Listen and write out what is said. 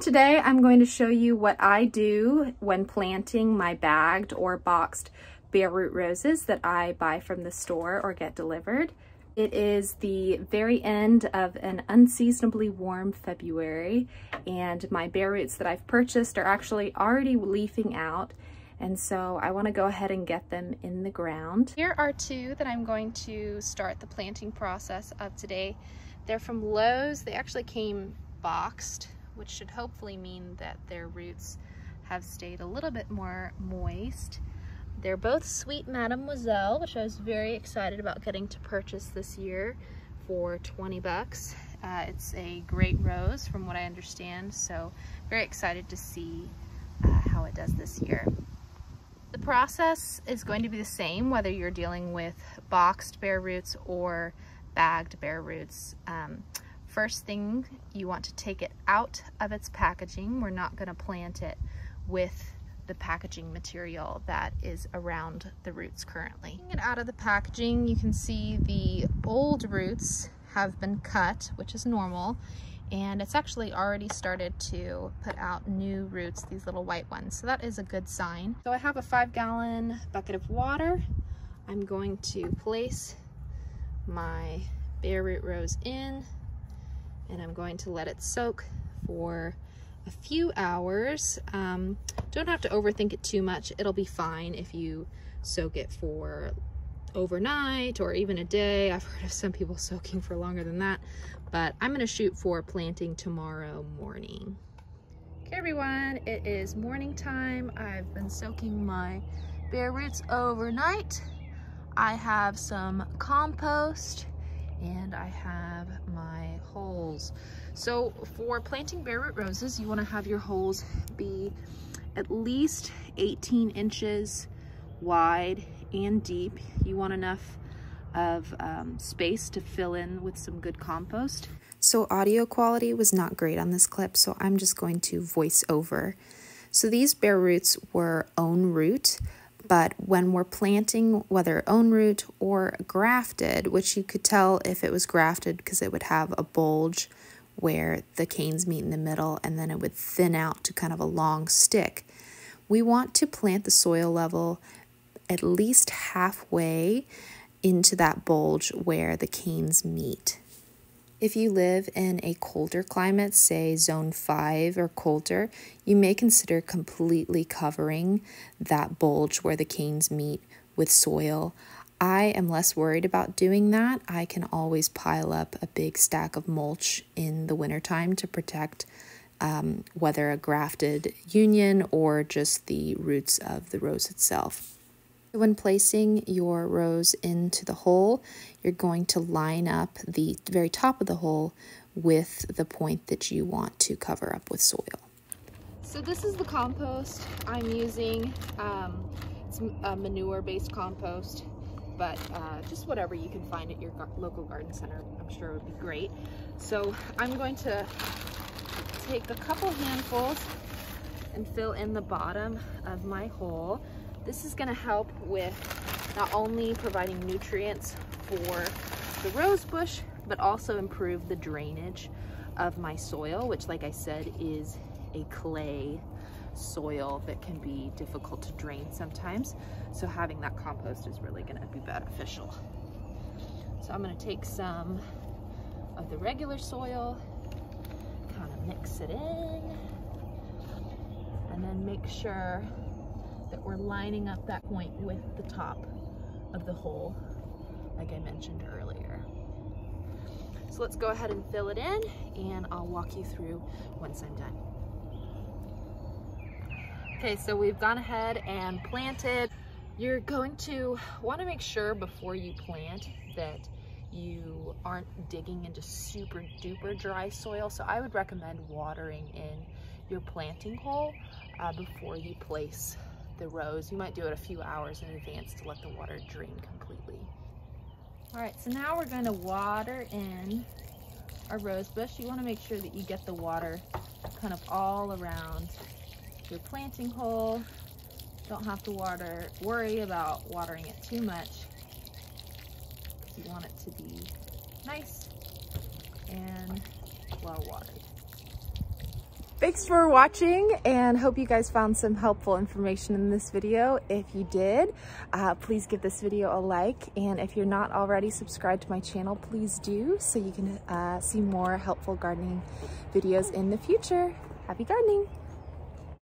today I'm going to show you what I do when planting my bagged or boxed bare root roses that I buy from the store or get delivered. It is the very end of an unseasonably warm February and my bare roots that I've purchased are actually already leafing out and so I want to go ahead and get them in the ground. Here are two that I'm going to start the planting process of today. They're from Lowe's. They actually came boxed, which should hopefully mean that their roots have stayed a little bit more moist. They're both Sweet Mademoiselle, which I was very excited about getting to purchase this year for 20 bucks. Uh, it's a great rose from what I understand, so very excited to see uh, how it does this year. The process is going to be the same whether you're dealing with boxed bare roots or bagged bare roots. Um, first thing, you want to take it out of its packaging. We're not going to plant it with the packaging material that is around the roots currently. Taking it out of the packaging, you can see the old roots have been cut, which is normal, and it's actually already started to put out new roots, these little white ones. So that is a good sign. So I have a five gallon bucket of water. I'm going to place my bare root rose in and I'm going to let it soak for a few hours. Um, don't have to overthink it too much. It'll be fine if you soak it for overnight or even a day. I've heard of some people soaking for longer than that, but I'm gonna shoot for planting tomorrow morning. Okay everyone, it is morning time. I've been soaking my bare roots overnight. I have some compost and I have my holes. So for planting bare root roses, you wanna have your holes be at least 18 inches wide and deep. You want enough of um, space to fill in with some good compost. So audio quality was not great on this clip, so I'm just going to voice over. So these bare roots were own root, but when we're planting, whether own root or grafted, which you could tell if it was grafted because it would have a bulge where the canes meet in the middle and then it would thin out to kind of a long stick. We want to plant the soil level at least halfway into that bulge where the canes meet. If you live in a colder climate, say zone 5 or colder, you may consider completely covering that bulge where the canes meet with soil. I am less worried about doing that. I can always pile up a big stack of mulch in the wintertime to protect um, whether a grafted union or just the roots of the rose itself. When placing your rose into the hole, you're going to line up the very top of the hole with the point that you want to cover up with soil. So this is the compost I'm using. Um, it's a manure-based compost, but uh, just whatever you can find at your local garden center, I'm sure would be great. So I'm going to take a couple handfuls and fill in the bottom of my hole. This is gonna help with not only providing nutrients for the rose bush, but also improve the drainage of my soil, which like I said, is a clay soil that can be difficult to drain sometimes. So having that compost is really gonna be beneficial. So I'm gonna take some of the regular soil, kind of mix it in, and then make sure that we're lining up that point with the top of the hole, like I mentioned earlier. So let's go ahead and fill it in and I'll walk you through once I'm done. Okay, so we've gone ahead and planted. You're going to want to make sure before you plant that you aren't digging into super duper dry soil. So I would recommend watering in your planting hole uh, before you place the rose. You might do it a few hours in advance to let the water drain completely. All right, so now we're gonna water in our rose bush. You wanna make sure that you get the water kind of all around your planting hole. Don't have to water, worry about watering it too much. You want it to be nice and well watered. Thanks for watching and hope you guys found some helpful information in this video. If you did, uh, please give this video a like. And if you're not already subscribed to my channel, please do so you can uh, see more helpful gardening videos in the future. Happy gardening!